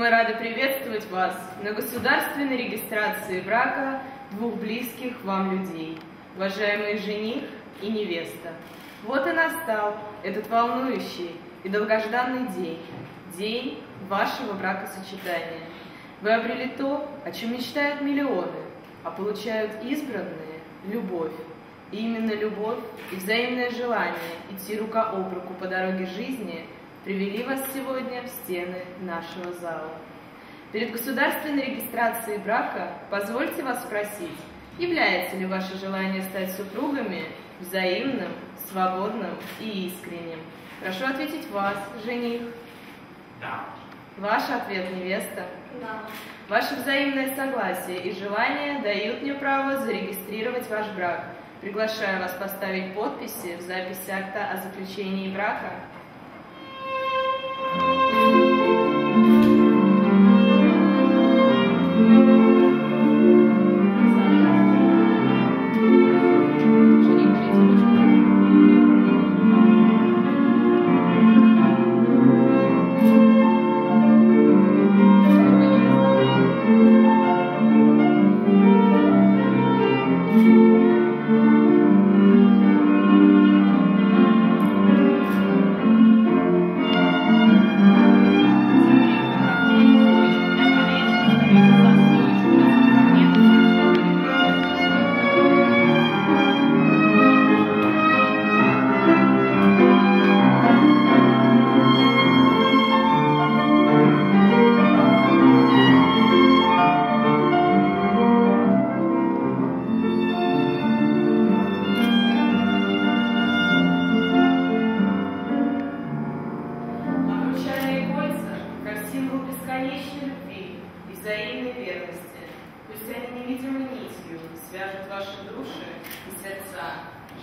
мы рады приветствовать вас на государственной регистрации брака двух близких вам людей, уважаемый жених и невеста. Вот и настал этот волнующий и долгожданный день, день вашего бракосочетания. Вы обрели то, о чем мечтают миллионы, а получают избранные – любовь. И именно любовь и взаимное желание идти рука об руку по дороге жизни привели вас сегодня в стены нашего зала. Перед государственной регистрацией брака позвольте вас спросить, является ли ваше желание стать супругами взаимным, свободным и искренним? Прошу ответить вас, жених. Да. Ваш ответ, невеста. Да. Ваше взаимное согласие и желание дают мне право зарегистрировать ваш брак. Приглашаю вас поставить подписи в записи акта о заключении брака. Взаимной верности, пусть они невидимой нитью свяжут ваши души и сердца,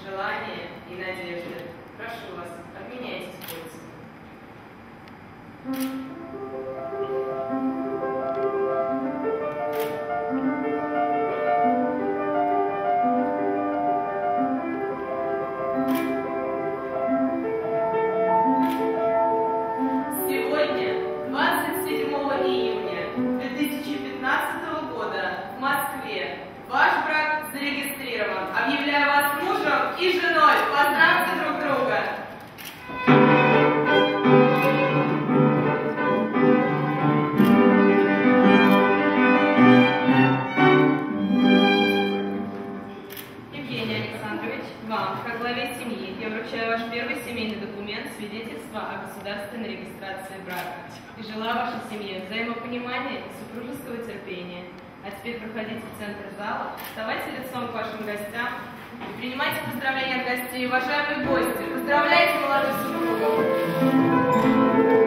желания и надежды. Прошу вас, обменяйтесь кольцами. Документ свидетельство о государственной регистрации брака и желаю вашей семье взаимопонимания и супружеского терпения. А теперь проходите в центр зала, вставайте лицом к вашим гостям и принимайте поздравления от гостей. Уважаемые гости, поздравляйте молодых супругов!